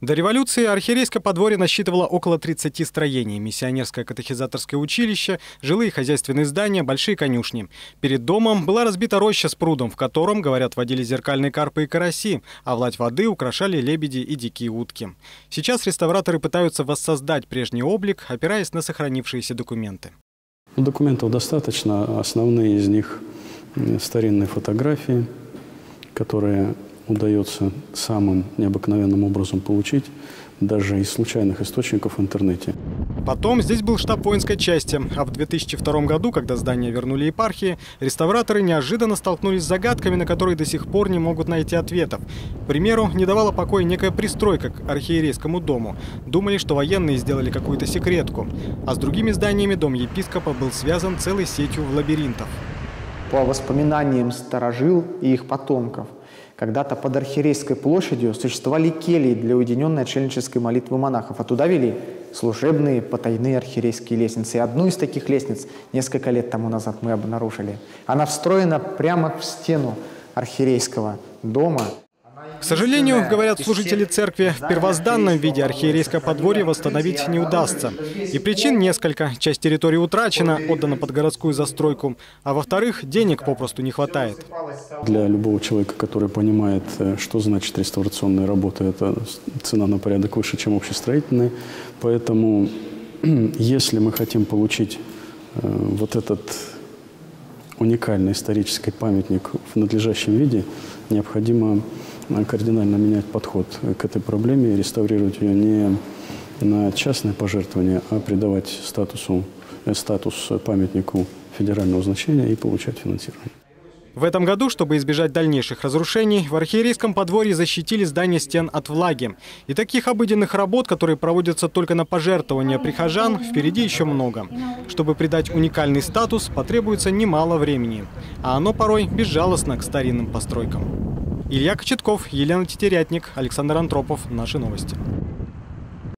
До революции архиерейское подворье насчитывало около 30 строений. Миссионерское катехизаторское училище, жилые хозяйственные здания, большие конюшни. Перед домом была разбита роща с прудом, в котором, говорят, водили зеркальные карпы и караси, а владь воды украшали лебеди и дикие утки. Сейчас реставраторы пытаются воссоздать прежний облик, опираясь на сохранившиеся документы. Документов достаточно. Основные из них старинные фотографии, которые удается самым необыкновенным образом получить даже из случайных источников в интернете. Потом здесь был штаб воинской части, а в 2002 году, когда здание вернули епархии, реставраторы неожиданно столкнулись с загадками, на которые до сих пор не могут найти ответов. К примеру, не давала покоя некая пристройка к архиерейскому дому. Думали, что военные сделали какую-то секретку. А с другими зданиями дом епископа был связан целой сетью лабиринтов. По воспоминаниям старожил и их потомков – когда-то под Архирейской площадью существовали кельи для уединенной отшельнической молитвы монахов, а туда вели служебные потайные архирейские лестницы. И одну из таких лестниц несколько лет тому назад мы обнаружили. Она встроена прямо в стену архирейского дома. К сожалению, говорят служители церкви, в первозданном виде архиерейское подворье восстановить не удастся. И причин несколько. Часть территории утрачена, отдана под городскую застройку. А во-вторых, денег попросту не хватает. Для любого человека, который понимает, э, что значит реставрационная работа, это цена на порядок выше, чем общестроительная. Поэтому, если мы хотим получить э, вот этот уникальный исторический памятник в надлежащем виде, необходимо кардинально менять подход к этой проблеме реставрировать ее не на частное пожертвование, а придавать статусу, э, статус памятнику федерального значения и получать финансирование. В этом году, чтобы избежать дальнейших разрушений, в архиерейском подворье защитили здание стен от влаги. И таких обыденных работ, которые проводятся только на пожертвования прихожан, впереди еще много. Чтобы придать уникальный статус, потребуется немало времени. А оно порой безжалостно к старинным постройкам. Илья Кочетков, Елена Тетерятник, Александр Антропов. Наши новости.